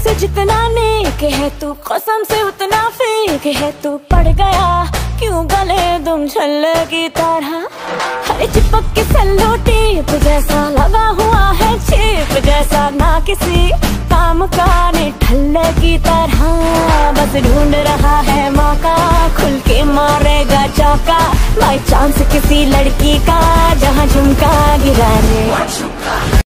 से जितना नेक है तू, कसम से उतना फेक है तू। पड़ गया, क्यों गले तुम छल्ले की तरह? हरे चिपक के सल्लो टेप जैसा लगा हुआ है चेप जैसा ना किसी काम का निठल की तरह। बस ढूंढ रहा है मौका, खुल के मारेगा चाका। बाई चांस किसी लड़की का, जहाँ झुमका गिरा रे।